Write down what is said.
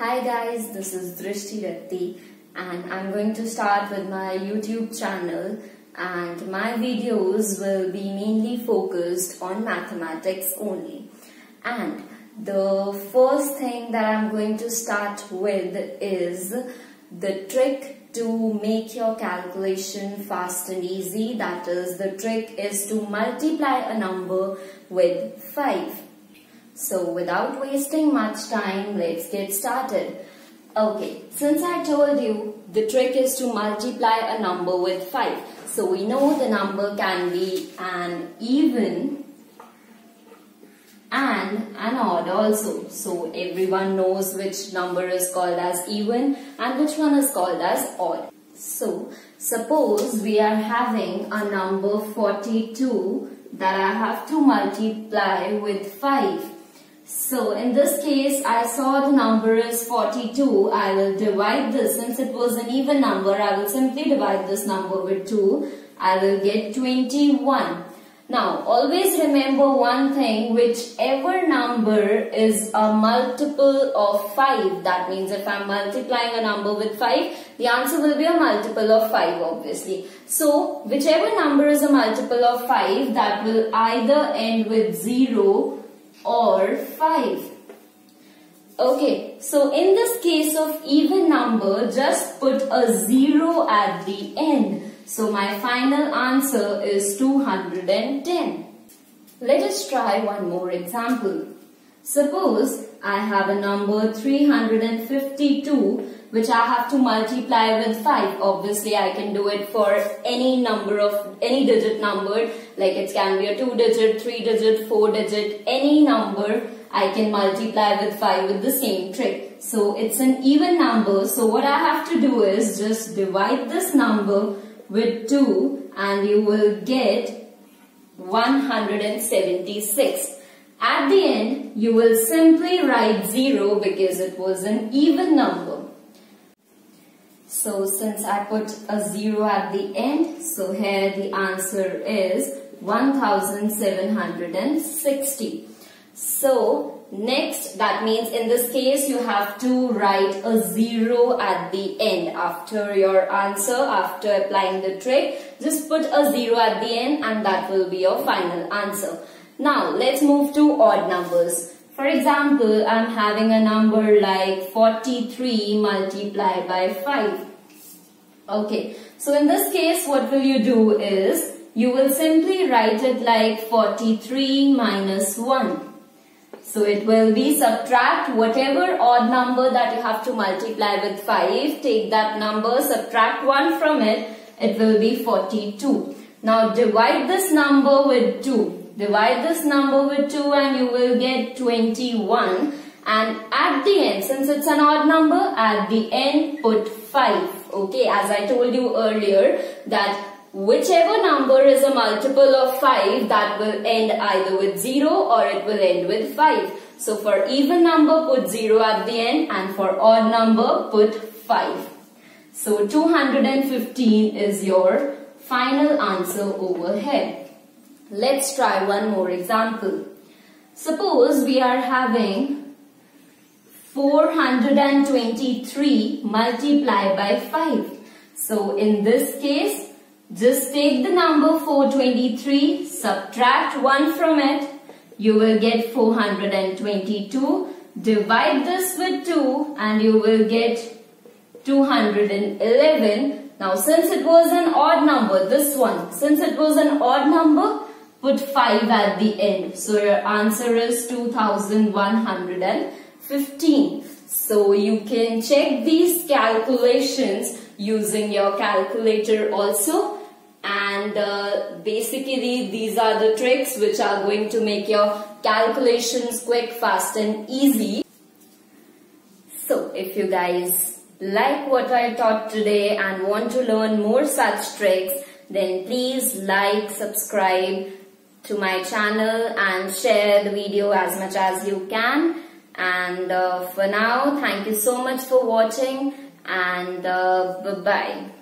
Hi guys, this is Drishti Ratti and I'm going to start with my YouTube channel and my videos will be mainly focused on mathematics only. And the first thing that I'm going to start with is the trick to make your calculation fast and easy. That is the trick is to multiply a number with 5. So without wasting much time, let's get started. Okay, since I told you the trick is to multiply a number with 5. So we know the number can be an even and an odd also. So everyone knows which number is called as even and which one is called as odd. So suppose we are having a number 42 that I have to multiply with 5. So in this case, I saw the number is 42. I will divide this. Since it was an even number, I will simply divide this number with 2. I will get 21. Now, always remember one thing, whichever number is a multiple of 5, that means if I'm multiplying a number with 5, the answer will be a multiple of 5 obviously. So, whichever number is a multiple of 5, that will either end with 0 or 5. Okay, so in this case of even number, just put a 0 at the end. So my final answer is 210. Let us try one more example. Suppose I have a number 352 which I have to multiply with 5. Obviously, I can do it for any number of, any digit number. Like it can be a 2 digit, 3 digit, 4 digit, any number I can multiply with 5 with the same trick. So it's an even number. So what I have to do is just divide this number with 2 and you will get 176. At the end, you will simply write 0 because it was an even number. So since I put a 0 at the end, so here the answer is 1760. So next that means in this case you have to write a 0 at the end after your answer after applying the trick. Just put a 0 at the end and that will be your final answer. Now let's move to odd numbers. For example, I'm having a number like 43 multiplied by 5. Okay, so in this case what will you do is, you will simply write it like 43 minus 1. So it will be subtract whatever odd number that you have to multiply with 5. Take that number, subtract 1 from it. It will be 42. Now divide this number with 2. Divide this number with 2 and you will get 21. And at the end, since it's an odd number, at the end put 5. Okay, as I told you earlier that whichever number is a multiple of 5 that will end either with 0 or it will end with 5. So for even number put 0 at the end and for odd number put 5. So 215 is your final answer over here. Let's try one more example. Suppose we are having 423 multiplied by 5. So in this case, just take the number 423, subtract 1 from it, you will get 422. Divide this with 2 and you will get 211. Now since it was an odd number, this one, since it was an odd number, put 5 at the end. So your answer is 2115. So you can check these calculations using your calculator also. And uh, basically these are the tricks which are going to make your calculations quick, fast and easy. So if you guys like what I taught today and want to learn more such tricks, then please like, subscribe, to my channel and share the video as much as you can. And uh, for now, thank you so much for watching and uh, bye-bye.